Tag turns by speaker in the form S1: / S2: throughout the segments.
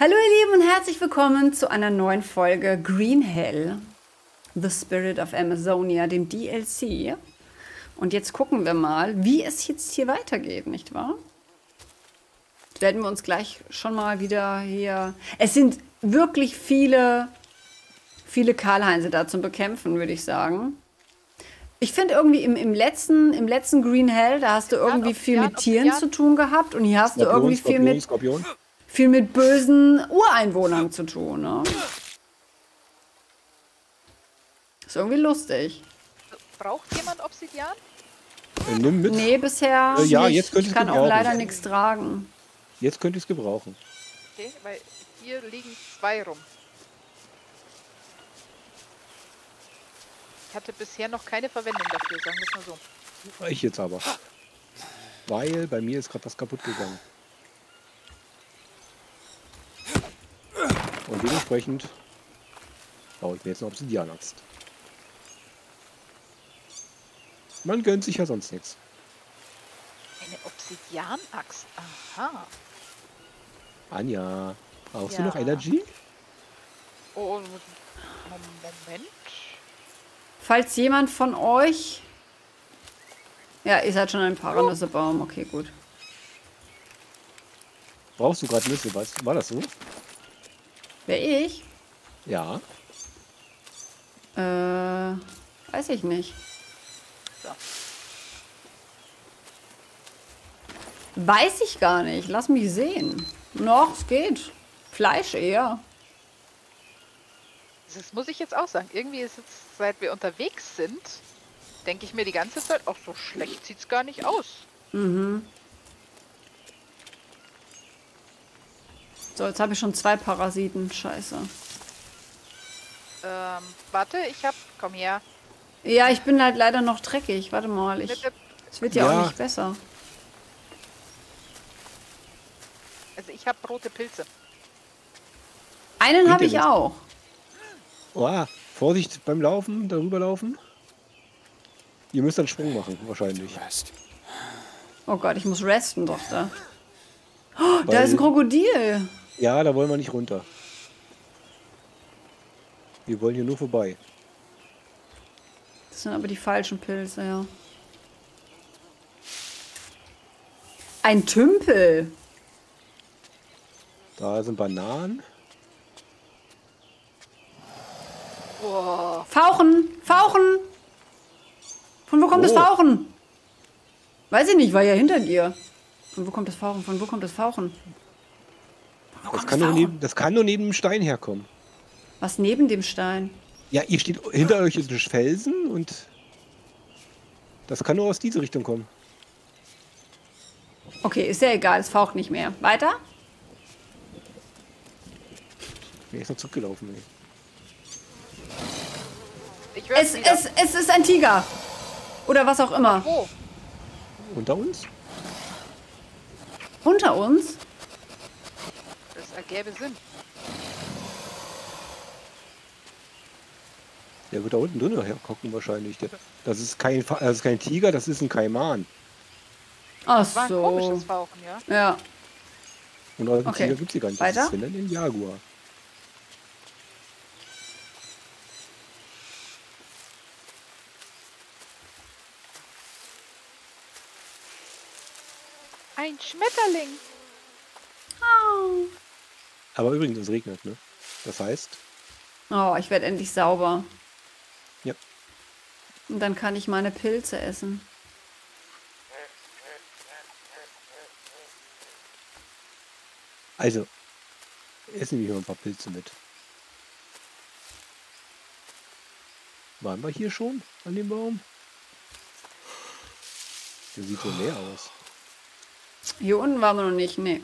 S1: Hallo ihr Lieben und herzlich willkommen zu einer neuen Folge Green Hell, The Spirit of Amazonia, dem DLC. Und jetzt gucken wir mal, wie es jetzt hier weitergeht, nicht wahr? Werden wir uns gleich schon mal wieder hier... Es sind wirklich viele, viele Karlheinze da zum Bekämpfen, würde ich sagen. Ich finde irgendwie im, im, letzten, im letzten Green Hell, da hast du irgendwie viel mit Tieren zu tun gehabt und hier hast du irgendwie viel mit... Skorpion viel mit bösen Ureinwohnern zu tun. Ne? Ist irgendwie lustig.
S2: Braucht jemand Obsidian?
S1: Äh, nimm mit. Nee, bisher äh, ja, nicht. Jetzt ich kann auch leider nichts tragen.
S3: Jetzt könnte ich es gebrauchen.
S2: Okay, weil hier liegen zwei rum. Ich hatte bisher noch keine Verwendung dafür, sagen wir es mal
S3: so. Ich jetzt aber. Weil bei mir ist gerade was kaputt gegangen. Und dementsprechend baue ich mir jetzt eine Obsidianaxt. Man gönnt sich ja sonst nichts.
S2: Eine Obsidianaxt? Aha.
S3: Anja, brauchst ja. du noch Energy?
S2: Oh, Moment.
S1: Falls jemand von euch... Ja, ihr seid schon ein Paranüssebaum. Okay, gut.
S3: Brauchst du gerade Nüsse? War das so?
S1: Wer ich?
S3: Ja.
S1: Äh, weiß ich nicht. So. Weiß ich gar nicht. Lass mich sehen. Noch, es geht. Fleisch eher.
S2: Das muss ich jetzt auch sagen. Irgendwie ist es, seit wir unterwegs sind, denke ich mir die ganze Zeit, auch so schlecht sieht es gar nicht aus.
S1: Mhm. So, jetzt habe ich schon zwei Parasiten. Scheiße.
S2: Ähm, warte, ich hab. Komm her.
S1: Ja, ich bin halt leider noch dreckig. Warte mal, ich. Es wird ja, ja auch nicht besser.
S2: Also ich habe rote Pilze.
S1: Einen habe ich auch.
S3: Oh, Vorsicht beim Laufen, darüber laufen. Ihr müsst einen Sprung machen, wahrscheinlich.
S1: Oh Gott, ich muss resten doch da. Oh, da ist ein Krokodil.
S3: Ja, da wollen wir nicht runter. Wir wollen hier nur vorbei.
S1: Das sind aber die falschen Pilze, ja. Ein Tümpel.
S3: Da sind Bananen.
S1: Boah. Fauchen! Fauchen! Von wo kommt oh. das Fauchen? Weiß ich nicht, war ja hinter dir. Von wo kommt das Fauchen? Von wo kommt das Fauchen?
S3: Das kann, nur neben, das kann nur neben dem Stein herkommen.
S1: Was neben dem Stein?
S3: Ja, ihr steht hinter euch ist ein Felsen und das kann nur aus dieser Richtung kommen.
S1: Okay, ist ja egal, es faucht nicht mehr. Weiter?
S3: Er ist noch zurückgelaufen, ey.
S1: Es, es, es ist ein Tiger. Oder was auch immer.
S2: Wo?
S3: Unter uns?
S1: Unter uns?
S2: Ergäbe Sinn.
S3: Der wird da unten drin hergucken wahrscheinlich. Das ist kein, das ist kein Tiger, das ist ein Kaiman.
S1: Ach das war ein so.
S2: komisches Fauchen, ja?
S1: Ja.
S3: Und eure okay. Tiger gibt es gar nicht.
S1: Weiter?
S3: Das ist ein Jaguar.
S2: Ein Schmetterling.
S3: Aber übrigens, es regnet, ne? Das heißt.
S1: Oh, ich werde endlich sauber.
S3: Ja.
S1: Und dann kann ich meine Pilze essen.
S3: Also, essen wir hier ein paar Pilze mit. Waren wir hier schon an dem Baum? Der sieht so leer aus.
S1: Hier unten waren wir noch nicht, nee.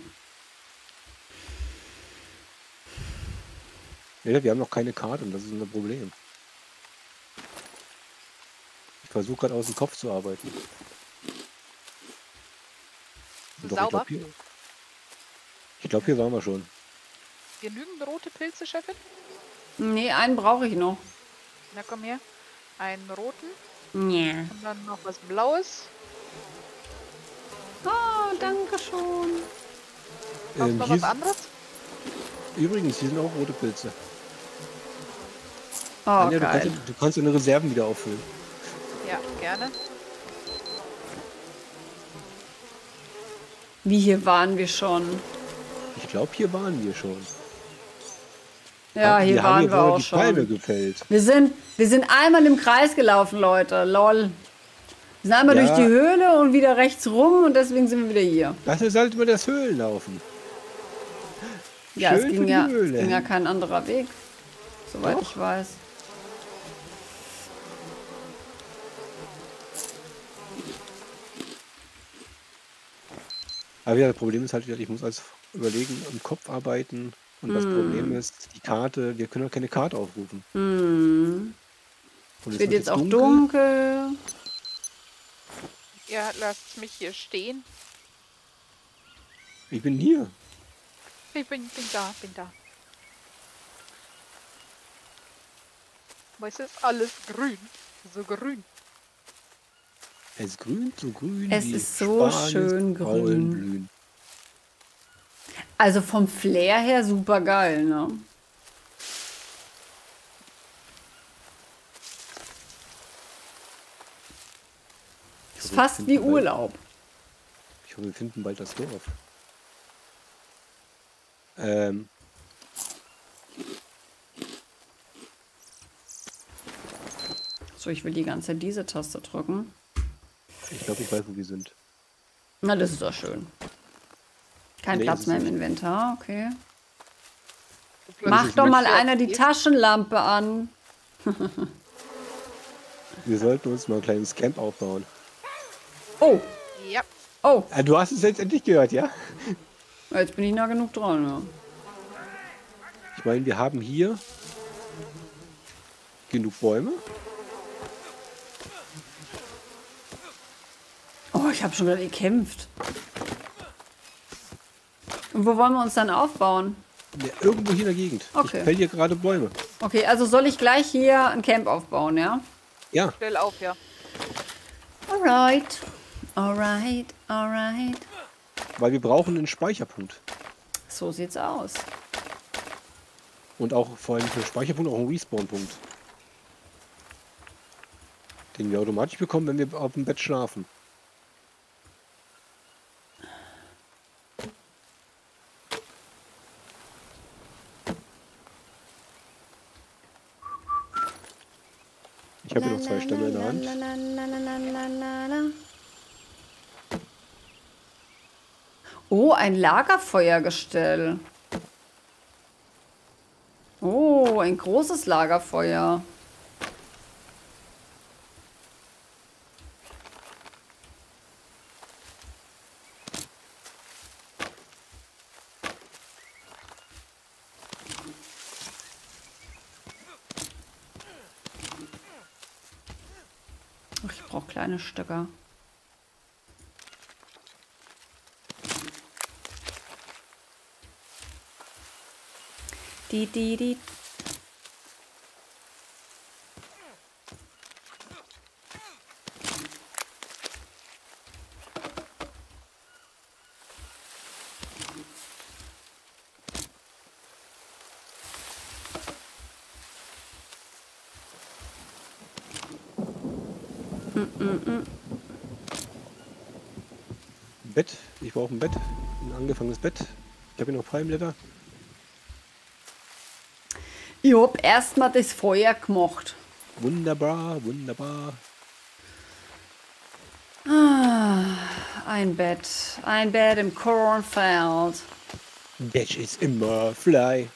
S3: Ja, wir haben noch keine Karte und das ist ein Problem. Ich versuche gerade aus dem Kopf zu arbeiten.
S2: Doch, Sauber?
S3: Ich glaube, hier, glaub, hier waren wir schon.
S2: Genügend rote Pilze, Chefin?
S1: Nee, einen brauche ich noch.
S2: Na komm her. Einen roten.
S1: Ja.
S2: Und dann noch was Blaues.
S1: Oh, danke schon.
S2: Brauchst ähm, noch was anderes?
S3: Übrigens, hier sind auch rote Pilze.
S1: Oh,
S3: Anja, du,
S1: geil.
S3: kannst, du kannst deine Reserven wieder auffüllen.
S2: Ja, gerne.
S1: Wie hier waren wir schon.
S3: Ich glaube, hier waren wir schon.
S1: Ja,
S3: wir
S1: hier
S3: haben
S1: waren
S3: hier
S1: wir auch
S3: die Palme
S1: schon.
S3: gefällt.
S1: Wir sind, wir sind einmal im Kreis gelaufen, Leute. Lol. Wir sind einmal
S3: Ja.
S1: durch die Höhle und wieder rechts rum und deswegen sind wir wieder hier.
S3: Das ist halt über das Höhlenlaufen.
S1: Ja, es
S3: Schön
S1: ging
S3: für die
S1: ja, ging ja kein anderer Weg. Soweit
S3: Doch.
S1: ich weiß.
S3: Aber ja, das Problem ist halt, wieder, ich muss alles überlegen, im Kopf arbeiten. Und das
S1: Hm.
S3: Problem ist, die Karte, wir können auch keine Karte aufrufen. Und
S1: Es wird jetzt auch dunkel.
S2: Ihr lasst mich hier stehen.
S3: Ich bin hier.
S2: Ich bin, bin da, bin da. Aber es ist alles grün. So grün.
S3: Es ist grün, so grün.
S1: Es ist so
S3: Spaniens
S1: schön grün.
S3: blühen.
S1: Also vom Flair her super geil, ne? Ist
S3: wir
S1: fast wie
S3: bald-
S1: Urlaub.
S3: Ich hoffe, wir finden bald das Dorf. Ähm,
S1: So, ich will die ganze Zeit diese Taste drücken.
S3: Ich glaube, ich weiß, wo wir sind.
S1: Na, das ist doch schön. Kein
S3: Nee,
S1: Platz mehr im. Inventar, okay. Mach doch mal einer die Taschenlampe an.
S3: Wir sollten uns mal ein kleines Camp aufbauen.
S1: Oh,
S2: Ja,
S1: oh,
S3: Ah, du hast es jetzt endlich gehört, ja?
S1: jetzt bin ich nah genug dran, ja.
S3: Ich meine, wir haben hier genug Bäume.
S1: Oh, ich habe schon wieder gekämpft. Und wo wollen wir uns dann aufbauen?
S3: Ja, irgendwo hier in der Gegend.
S1: Okay.
S3: Ich fäll hier gerade Bäume.
S1: Okay, also soll ich gleich hier ein Camp aufbauen, ja?
S3: Ja,
S2: stell auf, ja.
S1: Alright. Alright, alright.
S3: weil wir brauchen einen Speicherpunkt.
S1: So sieht's aus.
S3: Und auch vor allem für den Speicherpunkt auch einen Respawn-Punkt. Den wir automatisch bekommen, wenn wir auf dem Bett schlafen. Ich habe hier noch zwei Stämme in der Hand.
S1: Oh, ein Lagerfeuergestell. Oh, ein großes Lagerfeuer. Ach, ich brauche kleine Stöcker. Die, die, die.
S3: Ein Ich brauche ein Bett. Ein angefangenes Bett. Ich habe hier noch Palmblätter.
S1: Ich hab erstmal das Feuer gemacht.
S3: Wunderbar, wunderbar.
S1: Ein Bett. Ein Bett im Kornfeld.
S3: Bett ist immer fly.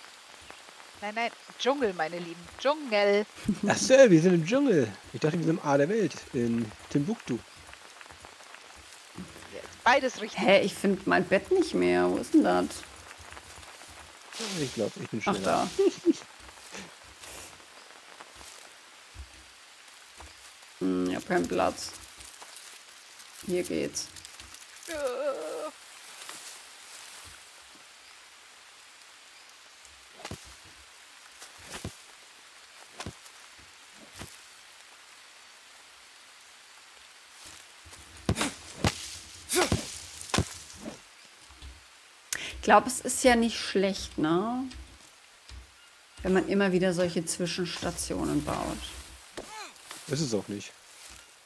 S2: Nein, nein, Dschungel, meine Lieben. Dschungel.
S3: Ach so, wir sind im Dschungel. Ich dachte, wir sind im A der Welt. In Timbuktu.
S2: Beides richtig.
S1: Hä, ich finde mein Bett nicht mehr. Wo ist denn das?
S3: Ich glaube, ich bin
S1: Ach
S3: schneller.
S1: da. Hm, ich hab keinen Platz. Hier geht's. Glaube, es ist ja nicht schlecht, ne? wenn man immer wieder solche Zwischenstationen baut.
S3: Ist es auch nicht.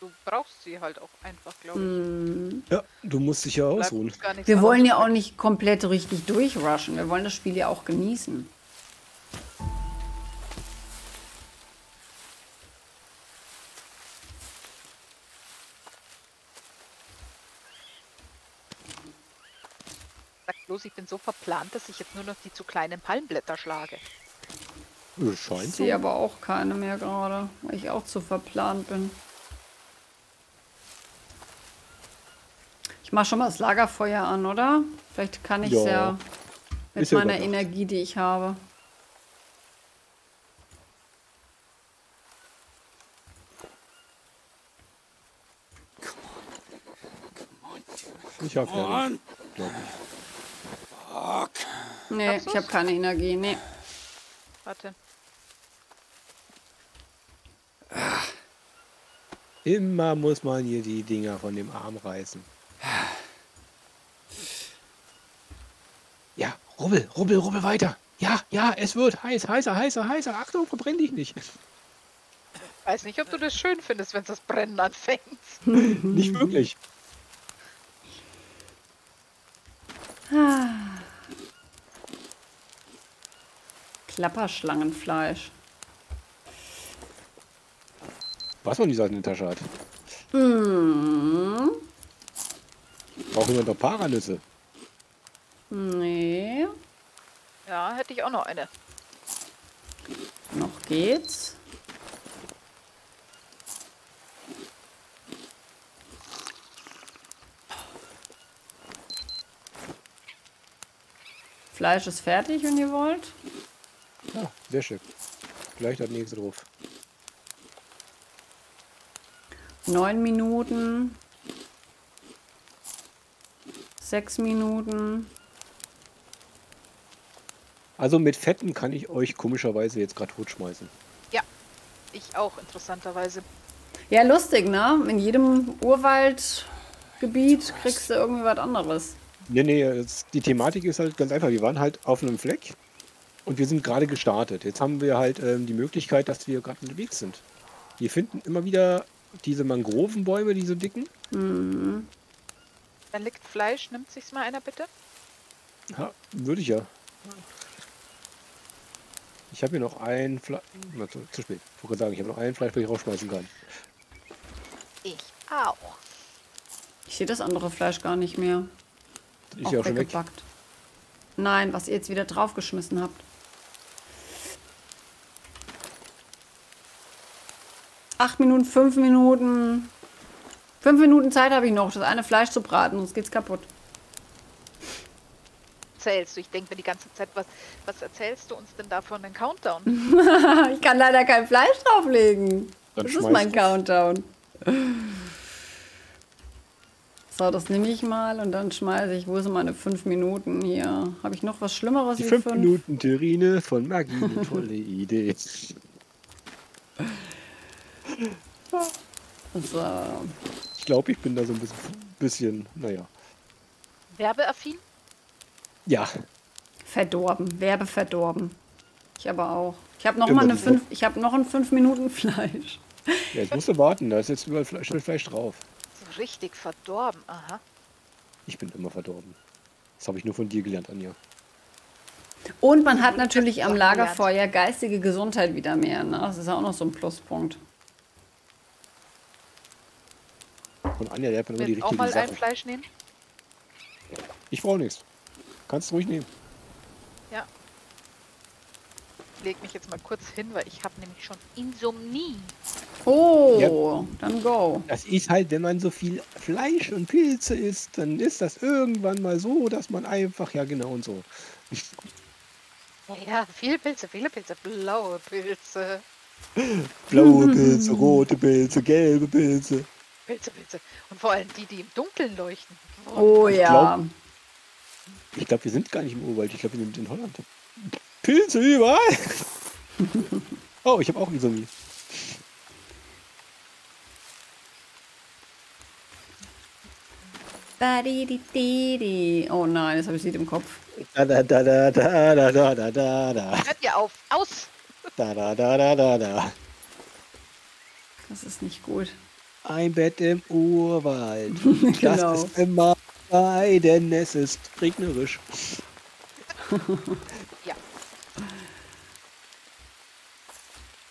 S2: Du brauchst sie halt auch einfach, glaube ich.
S1: Hm.
S3: Ja, du musst dich ja ausruhen.
S1: Wir wollen ja auch nicht komplett richtig durchrushen. Wir wollen das Spiel ja auch genießen.
S2: Bloß, ich bin so verplant, dass ich jetzt nur noch die zu kleinen Palmblätter schlage.
S1: Ich
S3: Scheint so.
S1: sehe aber auch keine mehr gerade, weil ich auch zu verplant bin. Ich mache schon mal das Lagerfeuer an, oder? Vielleicht kann ich
S3: Ja.
S1: ja mit
S3: Ist
S1: meiner. Energie, die ich habe.
S3: Ich hab ja nicht. Glaub ich.
S1: Nee, ich habe keine Energie. Nee.
S2: Warte.
S3: Immer muss man hier die Dinger von dem Arm reißen. Ja, rubbel, rubbel, rubbel weiter. Ja, ja, es wird heiß, heißer, heißer, heißer. Achtung, verbrenn dich nicht.
S2: Weiß nicht, ob du das schön findest, wenn das Brennen anfängt.
S3: Nicht wirklich.
S1: Klapperschlangenfleisch.
S3: Was man die Seite in der Tasche hat.
S1: Hm.
S3: Braucht jemand noch Paranüsse?
S1: Nee.
S2: Ja, hätte ich auch noch eine.
S1: Noch geht's. Fleisch ist fertig, wenn ihr wollt.
S3: Ja, sehr schön. Gleich das nächste drauf.
S1: Neun Minuten. Sechs Minuten.
S3: Also mit Fetten kann ich euch komischerweise jetzt gerade totschmeißen.
S2: Ja, ich auch, interessanterweise.
S1: Ja, lustig, ne? In jedem Urwaldgebiet kriegst du irgendwie was anderes.
S3: Nee, nee, die Thematik ist halt ganz einfach. Wir waren halt auf einem Fleck und wir sind gerade gestartet. Jetzt haben wir halt ähm, die Möglichkeit, dass wir gerade unterwegs sind. Wir finden immer wieder diese Mangrovenbäume, diese dicken.
S2: Da liegt Fleisch, nimmt sich's mal einer bitte?
S3: Ja, würde ich ja. Ich habe hier noch ein Fleisch. Zu, zu spät. Ich wollte sagen, ich habe noch ein Fleisch, das ich rausschmeißen kann.
S2: Ich auch.
S1: Ich sehe das andere Fleisch gar nicht mehr.
S3: Ist ja auch schon weg.
S1: weggebackt. Nein, was ihr jetzt wieder draufgeschmissen habt. Acht Minuten, fünf Minuten. Fünf Minuten Zeit habe ich noch, das eine Fleisch zu braten, sonst geht's kaputt.
S2: Erzählst du? Ich denke mir die ganze Zeit, was, was erzählst du uns denn da von den Countdown?
S1: Ich kann leider kein Fleisch drauflegen.
S3: Dann
S1: das ist mein. Countdown. So, das nehme ich mal und dann schmeiße ich. Wo sind meine fünf Minuten hier? Habe ich noch was Schlimmeres
S3: Die
S1: wie
S3: fünf Minuten Terrine von Magie, eine tolle Idee.
S1: So.
S3: Ich glaube, ich bin da so ein bisschen, bisschen naja.
S2: Werbeaffin?
S3: Ja,
S1: Verdorben, werbeverdorben. Ich aber auch. Ich habe noch
S3: Immer
S1: mal eine
S3: die-
S1: fünf, ich habe noch ein 5 Minuten Fleisch.
S3: ja jetzt musst du warten, da ist jetzt überall Fleisch, Fleisch drauf.
S2: So richtig verdorben. Aha.
S3: Ich bin immer verdorben. Das habe ich nur von dir gelernt, Anja.
S1: Und man hat natürlich am Lagerfeuer geistige Gesundheit wieder mehr. Ne? Das ist ja auch noch so ein Pluspunkt.
S3: Von Anja lernt man immer die
S2: Willst auch
S3: richtigen
S2: mal ein
S3: Sachen.
S2: Fleisch nehmen?
S3: Ich brauche nichts. Kannst du ruhig nehmen.
S2: Ja. Ich leg mich jetzt mal kurz hin, weil ich habe nämlich schon Insomnie.
S1: Oh, dann go.
S3: Das ist halt, wenn man so viel Fleisch und Pilze isst, dann ist das irgendwann mal so, dass man einfach, ja genau und so.
S2: Ja, ja, viele Pilze, viele Pilze, blaue Pilze.
S3: Blaue Pilze, rote Pilze, gelbe Pilze.
S2: Pilze, Pilze. Und vor allem die, die im Dunkeln leuchten.
S1: Oh ja.
S3: glaub- Ich glaube, wir sind gar nicht im Urwald. Ich glaube, wir sind in Holland. Pilze überall. oh, ich habe auch Isomie.
S1: Badidididi. Oh nein, jetzt habe ich sie im Kopf.
S3: Da da da da da da da da da da
S2: Hört ihr auf. Aus!
S3: da da da da da da.
S1: Das ist nicht gut.
S3: Ein Bett im Urwald.
S1: Genau.
S3: Das ist immer frei, denn es ist regnerisch.
S2: Ja.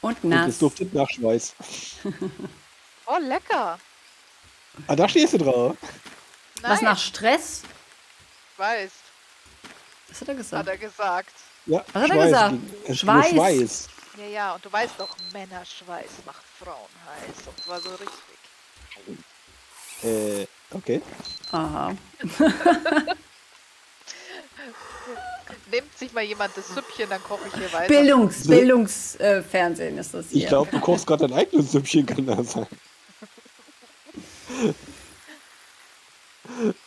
S1: Und
S3: Und
S1: nass.
S3: es duftet nach Schweiß.
S2: Oh, lecker.
S3: Ah, da stehst du drauf.
S2: Nein,
S1: Was nach Stress?
S2: ich weiß,
S1: Was hat er
S2: hat
S1: gesagt?
S2: er gesagt.
S3: Ja,
S1: Was hat er gesagt? Schweiß.
S3: Schweiß.
S2: Ja, ja, und du weißt doch, Männerschweiß macht Frauen heiß. Und zwar so richtig.
S3: Äh, okay.
S1: Aha.
S2: Nimmt sich mal jemand das Süppchen, dann koche ich hier weiter.
S1: Bildungs, Bildungsfernsehen äh, Fernsehen ist das hier.
S3: Ich glaube, du kochst gerade dein eigenes Süppchen, kann das sein.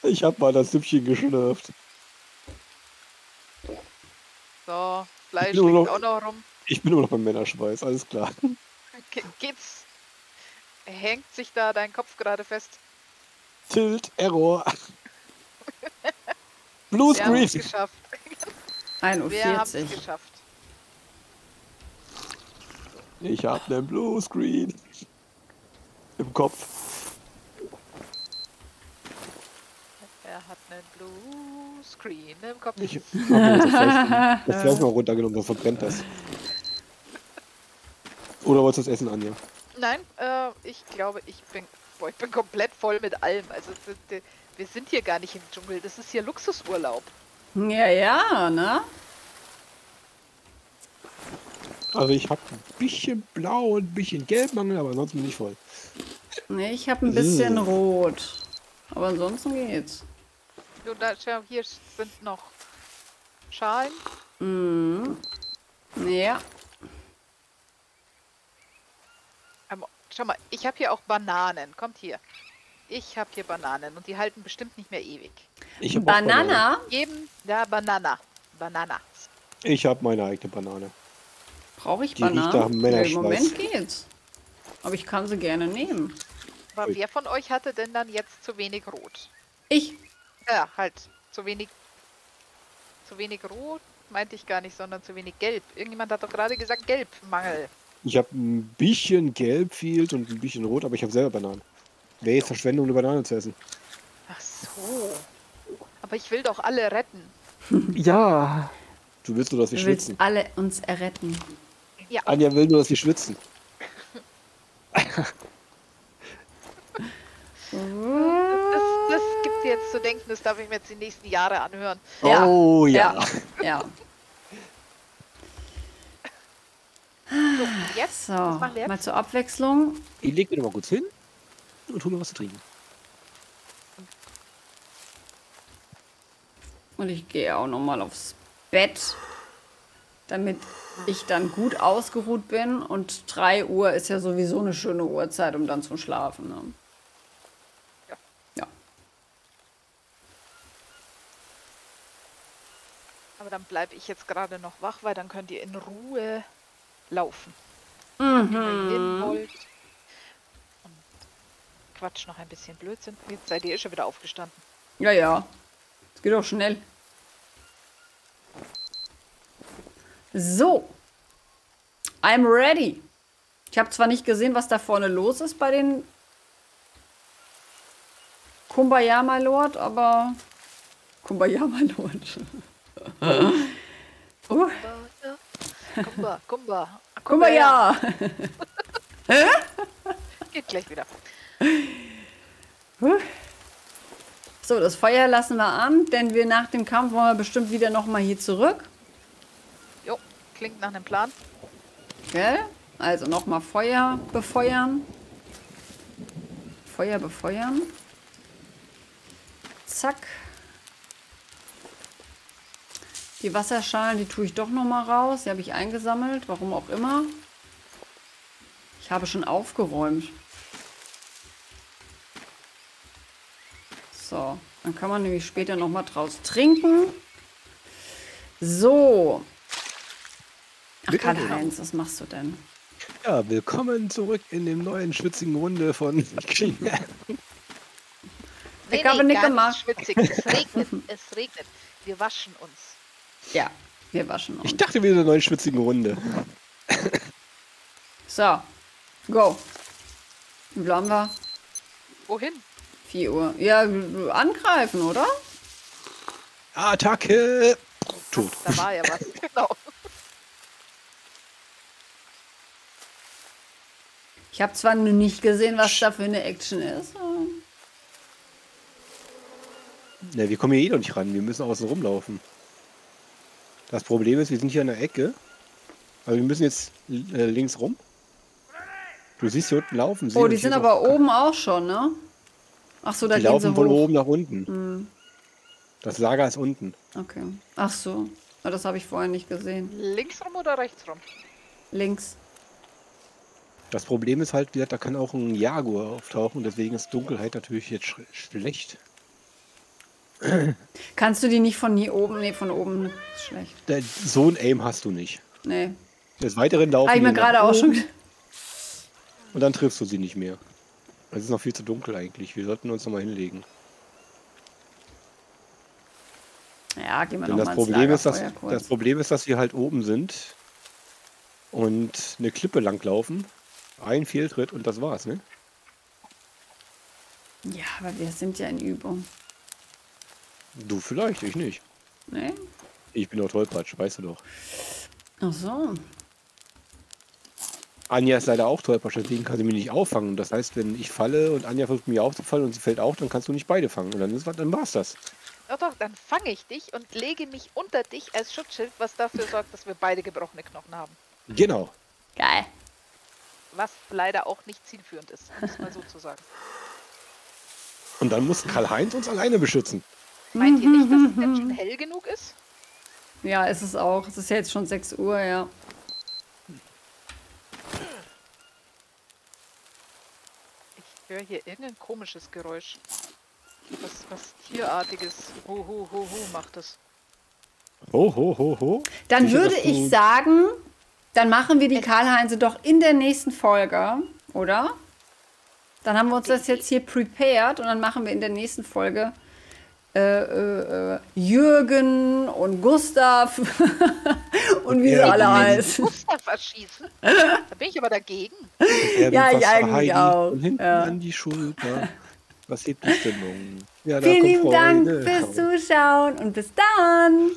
S3: Ich habe mal das Süppchen geschlürft.
S2: So, Fleisch liegt
S3: noch-
S2: auch noch rum.
S3: Ich bin immer noch beim Männerschweiß, alles klar.
S2: Ge- Geht's? Hängt sich da dein Kopf gerade fest?
S3: Tilt, Error. Blue
S2: Wir haben es
S3: Screen.
S2: geschafft.
S1: 1.40
S2: Wir haben es geschafft.
S3: Ich habe einen Blue Screen. Im Kopf.
S2: Er hat einen Blue Screen im Kopf.
S3: Ich mir das Fleisch, mal runtergenommen, sonst verbrennt das. Oder wolltest du das Essen, Anja?
S2: Nein, äh, ich glaube, ich bin, boah, ich bin komplett voll mit allem. Also äh, wir sind hier gar nicht im Dschungel. Das ist hier Luxusurlaub.
S1: Ja, ja, ne?
S3: Also ich habe ein bisschen blau und ein bisschen gelbmangel, aber ansonsten bin ich voll.
S1: Nee, ich habe ein bisschen
S3: Mm.
S1: rot. Aber ansonsten geht's.
S2: Du, da, schau, hier sind noch Schalen.
S1: Mhm. Ja.
S2: Ähm, schau mal, ich habe hier auch Bananen. Kommt hier. Ich habe hier Bananen und die halten bestimmt nicht mehr ewig.
S3: Ich hab auch Banane.
S1: Banana
S2: Jedem, ja, Banana. Banana.
S3: Ich habe meine eigene Banane.
S1: brauche ich
S3: Die
S1: Bananen. Ja, Im. Moment geht's. Aber ich kann sie gerne nehmen.
S2: Aber wer von euch hatte denn dann jetzt zu wenig Rot?
S1: Ich.
S2: Ja, halt. Zu wenig. Zu wenig Rot meinte ich gar nicht, sondern zu wenig Gelb. Irgendjemand hat doch gerade gesagt Gelbmangel.
S3: Ich habe ein bisschen gelb fehlt und ein bisschen rot, aber ich habe selber Bananen. Wäre jetzt Verschwendung, eine Banane zu essen.
S2: Ach so. Aber ich will doch alle retten.
S3: Ja. Du willst nur, dass wir
S1: Du willst
S3: schwitzen.
S1: alle uns erretten.
S2: Ja,
S3: Anja will nur, dass wir schwitzen.
S2: das, das gibt jetzt zu denken, das darf ich mir jetzt die nächsten Jahre anhören.
S1: Ja.
S3: Oh ja.
S1: Ja. ja.
S2: So, jetzt?
S1: So,
S2: Was machen wir jetzt?
S1: mal zur Abwechslung.
S3: Ich leg mir noch mal kurz hin und hol mir was zu trinken.
S1: Und ich gehe auch noch mal aufs Bett, damit ich dann gut ausgeruht bin. Und 3 Uhr ist ja sowieso eine schöne Uhrzeit, um dann zu schlafen. Ne?
S2: Ja.
S1: Ja.
S2: Aber dann bleibe ich jetzt gerade noch wach, weil dann könnt ihr in Ruhe laufen.
S1: Mhm.
S2: Hin wollt. Und Quatsch, noch ein bisschen Blödsinn. Jetzt seid ihr eh schon wieder aufgestanden.
S1: Ja, ja. Es geht auch schnell. So. I'm ready. Ich habe zwar nicht gesehen, was da vorne los ist bei den Kumbaya, my Lord, aber Kumbaya, my Lord. uh,
S2: Kumba, Kumba.
S1: Kumbaya.
S2: Geht gleich wieder.
S1: So, das Feuer lassen wir an, denn wir nach dem Kampf wollen wir bestimmt wieder noch mal hier zurück.
S2: Jo, klingt nach einem Plan.
S1: Gell? Also nochmal Feuer befeuern. Feuer befeuern. Zack. Die Wasserschalen, die tue ich doch noch mal raus. Die habe ich eingesammelt, warum auch immer. Ich habe schon aufgeräumt. So, dann kann man nämlich später noch mal draus trinken. So. Ach, Karl-Heinz, was machst du denn?
S3: Ja, willkommen zurück in dem neuen schwitzigen Runde von
S1: Ich habe nicht
S2: gar
S1: gemacht.
S2: schwitzig. Es regnet, es regnet. Wir waschen uns.
S1: Ja, wir waschen uns.
S3: Ich dachte wieder eine neue schwitzigen Runde.
S1: So, go. Wie haben wir?
S2: Wohin?
S1: 4 Uhr. Ja, angreifen, oder?
S3: Attacke! Tot.
S2: Da war ja was. Genau.
S1: Ich habe zwar noch nicht gesehen, was da für eine Action ist.
S3: Ne, wir kommen hier eh noch nicht ran. Wir müssen außen rumlaufen. Das Problem ist, wir sind hier an der Ecke. Also wir müssen jetzt äh, links rum. Du siehst hier unten laufen. sie
S1: Oh, die sind aber
S3: auch-
S1: oben auch schon, ne? Ach so, da
S3: Die
S1: gehen
S3: laufen
S1: sie
S3: von
S1: hoch.
S3: oben nach unten. Das Lager ist unten.
S1: Okay. Ach so. Das habe ich vorher nicht gesehen.
S2: Links rum oder rechts rum?
S1: Links.
S3: Das Problem ist halt, wie gesagt, da kann auch ein Jaguar auftauchen. Deswegen ist Dunkelheit natürlich jetzt sch schlecht.
S1: Kannst du die nicht von hier oben? Nee, von oben ist schlecht.
S3: Da- So ein Aim hast du nicht.
S1: Nee.
S3: Des Weiteren laufen
S1: Habe ich mir gerade auch schon.
S3: Und dann triffst du sie nicht mehr. Es ist noch viel zu dunkel eigentlich. Wir sollten uns noch mal hinlegen.
S1: Ja, gehen wir
S3: Denn
S1: noch
S3: das
S1: mal
S3: Problem, ist, dass,
S1: kurz.
S3: das Problem ist, dass wir halt oben sind und eine Klippe lang laufen. Ein Fehltritt und das war's, ne?
S1: Ja, aber wir sind ja in Übung.
S3: Du vielleicht, ich nicht.
S1: Nee?
S3: Ich bin doch tollpatsch, weißt du doch.
S1: Ach so.
S3: Anja ist leider auch tollpatsch, deswegen kann sie mich nicht auffangen. Das heißt, wenn ich falle und Anja versucht mich aufzufallen und sie fällt auch, dann kannst du nicht beide fangen. Und dann, ist, dann war's das.
S2: Doch, doch, dann fange ich dich und lege mich unter dich als Schutzschild, was dafür sorgt, dass wir beide gebrochene Knochen haben.
S3: Genau.
S1: Geil.
S2: Was leider auch nicht zielführend ist, um es mal so zu sagen.
S3: Und dann muss Karl-Heinz uns alleine beschützen.
S2: Meint ihr nicht, dass es jetzt schon hell genug ist?
S1: Ja, ist es auch. Es ist ja jetzt schon 6 Uhr, ja.
S2: Ich höre hier irgendein komisches Geräusch. Was, was tierartiges. Hu, hu, hu, hu macht es.
S3: Ho, ho, ho, ho.
S1: Dann
S3: Sicher,
S1: würde ich sagen, dann machen wir die Karl-Heinze doch in der nächsten Folge, oder? Dann haben wir uns das jetzt hier prepared und dann machen wir in der nächsten Folge äh, äh, äh, Jürgen und Gustav und wie sie alle heißen.
S2: Gustav erschießen? Da bin ich aber dagegen.
S1: Ja, ich eigentlich
S3: Heidi
S1: auch,
S3: Von hinten
S1: ja.
S3: an die Schulter. Was hebt die Stimmung? Ja,
S1: Vielen lieben Dank fürs Zuschauen und bis dann.